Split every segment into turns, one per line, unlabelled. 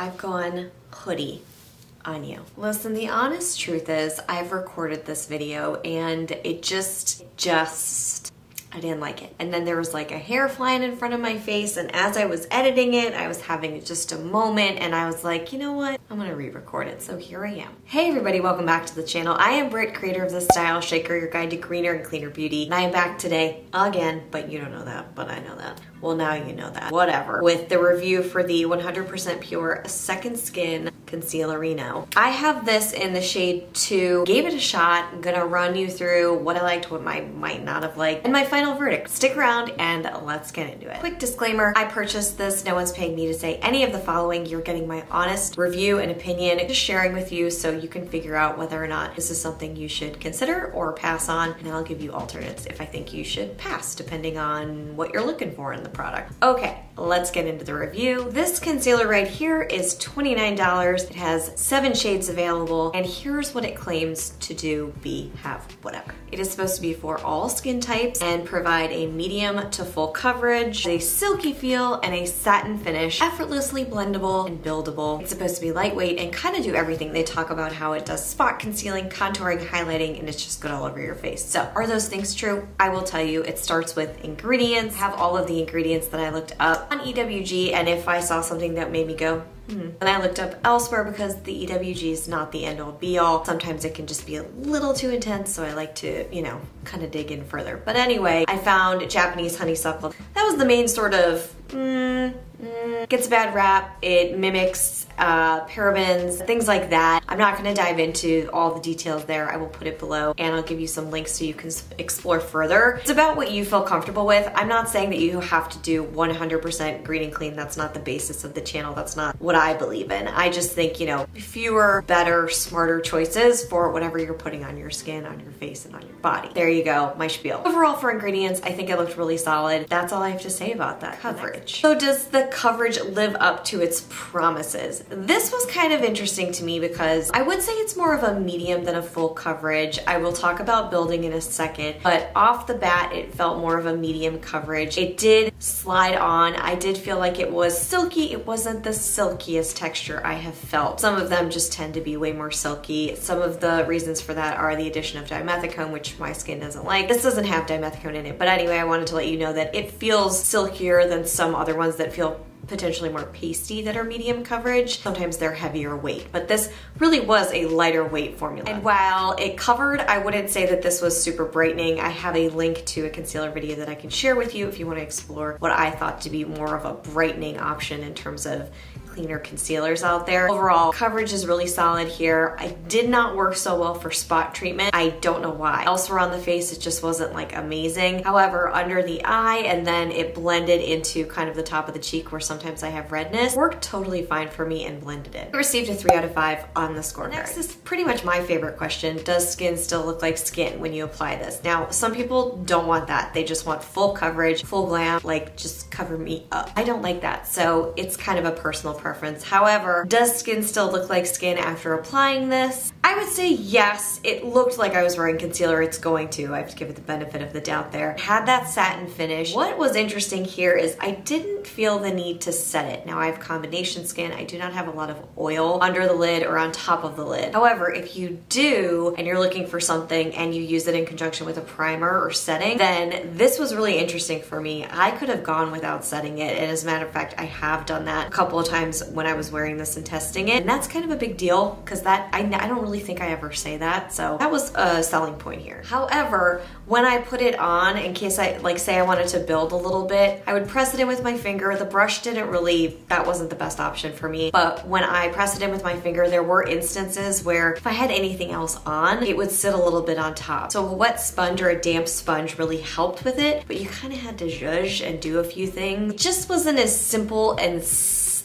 I've gone hoodie on you. Listen, the honest truth is I've recorded this video and it just, just, I didn't like it. And then there was like a hair flying in front of my face and as I was editing it, I was having just a moment and I was like, you know what? I'm gonna re-record it, so here I am. Hey everybody, welcome back to the channel. I am Britt, creator of The Style Shaker, your guide to greener and cleaner beauty. And I am back today again, but you don't know that, but I know that. Well, now you know that. Whatever. With the review for the 100% Pure Second Skin Concealerino. I have this in the shade 2. Gave it a shot. I'm gonna run you through what I liked, what I might not have liked, and my final verdict. Stick around and let's get into it. Quick disclaimer, I purchased this. No one's paying me to say any of the following. You're getting my honest review and opinion, just sharing with you so you can figure out whether or not this is something you should consider or pass on, and I'll give you alternates if I think you should pass, depending on what you're looking for in the product. Okay, let's get into the review. This concealer right here is $29. It has seven shades available, and here's what it claims to do, be, have, whatever. It is supposed to be for all skin types and provide a medium to full coverage, a silky feel, and a satin finish, effortlessly blendable and buildable. It's supposed to be lightweight and kind of do everything. They talk about how it does spot concealing, contouring, highlighting, and it's just good all over your face. So are those things true? I will tell you, it starts with ingredients. I have all of the ingredients that I looked up on EWG, and if I saw something that made me go, Hmm. And I looked up elsewhere because the EWG is not the end all be all. Sometimes it can just be a little too intense, so I like to, you know, kind of dig in further. But anyway, I found Japanese honeysuckle. That was the main sort of, mm, mm, gets a bad rap. It mimics uh, parabens, things like that. I'm not gonna dive into all the details there. I will put it below and I'll give you some links so you can explore further. It's about what you feel comfortable with. I'm not saying that you have to do 100% green and clean. That's not the basis of the channel. That's not what I believe in. I just think, you know, fewer, better, smarter choices for whatever you're putting on your skin, on your face, and on your body. There you go, my spiel. Overall for ingredients, I think it looked really solid. That's all I have to say about that coverage. So does the coverage live up to its promises? This was kind of interesting to me because I would say it's more of a medium than a full coverage. I will talk about building in a second, but off the bat, it felt more of a medium coverage. It did slide on. I did feel like it was silky. It wasn't the silkiest texture I have felt. Some of them just tend to be way more silky. Some of the reasons for that are the addition of dimethicone, which my skin doesn't like. This doesn't have dimethicone in it, but anyway, I wanted to let you know that it feels silkier than some other ones that feel potentially more pasty that are medium coverage. Sometimes they're heavier weight, but this really was a lighter weight formula. And while it covered, I wouldn't say that this was super brightening. I have a link to a concealer video that I can share with you if you wanna explore what I thought to be more of a brightening option in terms of cleaner concealers out there. Overall, coverage is really solid here. I did not work so well for spot treatment. I don't know why. Elsewhere on the face, it just wasn't like amazing. However, under the eye and then it blended into kind of the top of the cheek where sometimes I have redness, worked totally fine for me and blended it. I received a three out of five on the scorecard. Next is pretty much my favorite question. Does skin still look like skin when you apply this? Now, some people don't want that. They just want full coverage, full glam, like just cover me up. I don't like that. So it's kind of a personal preference preference. However, does skin still look like skin after applying this? I would say yes. It looked like I was wearing concealer. It's going to. I have to give it the benefit of the doubt there. Had that satin finish. What was interesting here is I didn't feel the need to set it. Now I have combination skin. I do not have a lot of oil under the lid or on top of the lid. However, if you do and you're looking for something and you use it in conjunction with a primer or setting, then this was really interesting for me. I could have gone without setting it. And as a matter of fact, I have done that a couple of times when I was wearing this and testing it. And that's kind of a big deal because that I, I don't really think I ever say that. So that was a selling point here. However, when I put it on, in case I, like say I wanted to build a little bit, I would press it in with my finger. The brush didn't really, that wasn't the best option for me. But when I press it in with my finger, there were instances where if I had anything else on, it would sit a little bit on top. So a wet sponge or a damp sponge really helped with it, but you kind of had to zhuzh and do a few things. It just wasn't as simple and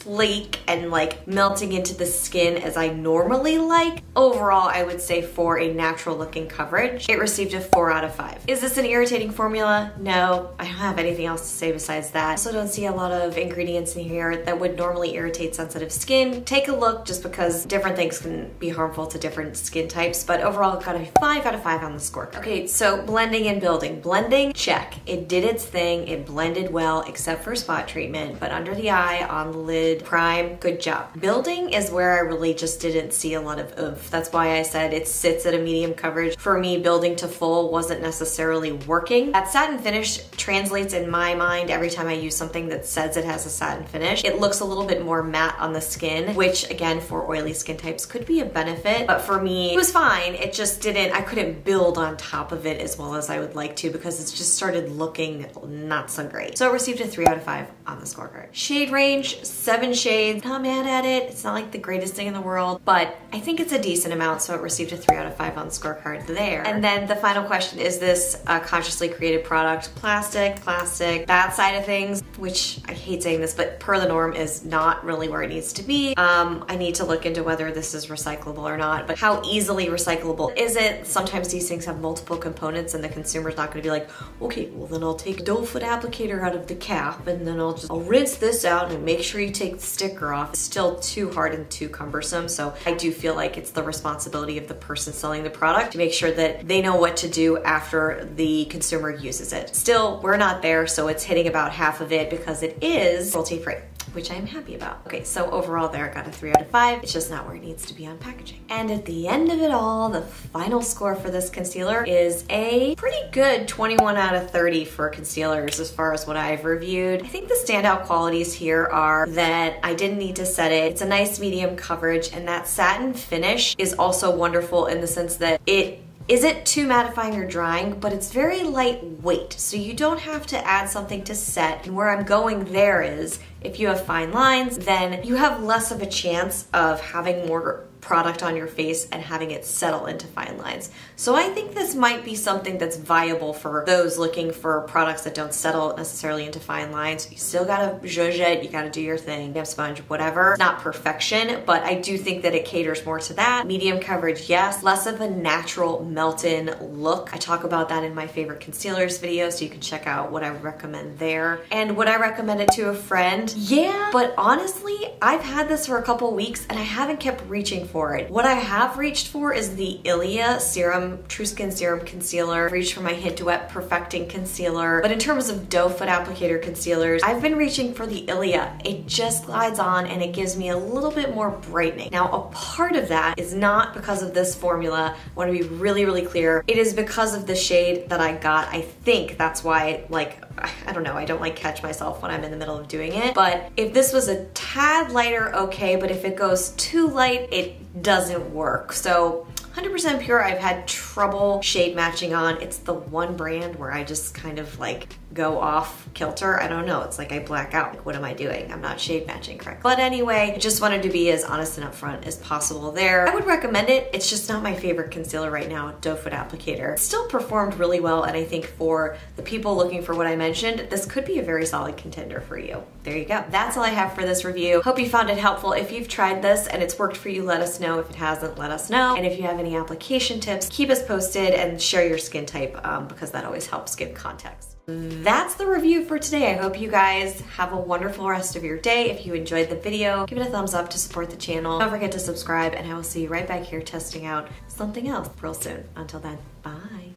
sleek and like melting into the skin as I normally like. Overall, I would say for a natural looking coverage, it received a four out of five. Is this an irritating formula? No, I don't have anything else to say besides that. I also don't see a lot of ingredients in here that would normally irritate sensitive skin. Take a look just because different things can be harmful to different skin types, but overall got a five out of five on the score. Okay, so blending and building. Blending, check. It did its thing, it blended well except for spot treatment, but under the eye, on the lid, limited prime, good job. Building is where I really just didn't see a lot of oomph. That's why I said it sits at a medium coverage. For me, building to full wasn't necessarily working. That satin finish translates in my mind every time I use something that says it has a satin finish. It looks a little bit more matte on the skin, which again, for oily skin types could be a benefit, but for me, it was fine. It just didn't, I couldn't build on top of it as well as I would like to because it just started looking not so great. So it received a three out of five on the scorecard. Shade range, seven shades. Not mad at it. It's not like the greatest thing in the world, but I think it's a decent amount, so it received a three out of five on scorecard there. And then the final question, is this a consciously created product? Plastic, plastic, that side of things, which I hate saying this, but per the norm is not really where it needs to be. Um, I need to look into whether this is recyclable or not, but how easily recyclable is it? Sometimes these things have multiple components and the consumer's not gonna be like, okay, well then I'll take a doe foot applicator out of the cap and then I'll just, I'll rinse this out and make sure you take the sticker off. It's still too hard and too cumbersome. So I do feel like it's the responsibility of the person selling the product to make sure that they know what to do after the consumer uses it. Still, we're not there, so it's hitting about half of it because it is cruelty free which I'm happy about. Okay, so overall there I got a three out of five. It's just not where it needs to be on packaging. And at the end of it all, the final score for this concealer is a pretty good 21 out of 30 for concealers as far as what I've reviewed. I think the standout qualities here are that I didn't need to set it. It's a nice medium coverage and that satin finish is also wonderful in the sense that it isn't too mattifying or drying, but it's very lightweight. So you don't have to add something to set. And where I'm going there is, if you have fine lines, then you have less of a chance of having more product on your face and having it settle into fine lines. So I think this might be something that's viable for those looking for products that don't settle necessarily into fine lines. You still gotta zhuzh it, you gotta do your thing, have sponge, whatever. Not perfection, but I do think that it caters more to that. Medium coverage, yes. Less of a natural melt-in look. I talk about that in my favorite concealers video, so you can check out what I recommend there. And would I recommend it to a friend? Yeah, but honestly, I've had this for a couple weeks and I haven't kept reaching for it. What I have reached for is the Ilia Serum True Skin Serum Concealer. I've reached for my Hint Duet Perfecting Concealer. But in terms of doe foot applicator concealers, I've been reaching for the Ilia. It just glides on and it gives me a little bit more brightening. Now, a part of that is not because of this formula. I want to be really, really clear. It is because of the shade that I got. I think that's why, like, I don't know, I don't like catch myself when I'm in the middle of doing it. But if this was a tad lighter, okay, but if it goes too light, it doesn't work. So 100% pure, I've had trouble shade matching on. It's the one brand where I just kind of like go off kilter. I don't know. It's like I black out. Like, what am I doing? I'm not shade matching correct. But anyway, I just wanted to be as honest and upfront as possible there. I would recommend it. It's just not my favorite concealer right now, doe foot applicator. It still performed really well. And I think for the people looking for what I mentioned, this could be a very solid contender for you. There you go. That's all I have for this review. Hope you found it helpful. If you've tried this and it's worked for you, let us know. If it hasn't, let us know. And if you have any application tips, keep us posted and share your skin type um, because that always helps give context. That's the review for today. I hope you guys have a wonderful rest of your day. If you enjoyed the video, give it a thumbs up to support the channel. Don't forget to subscribe and I will see you right back here testing out something else real soon. Until then, bye.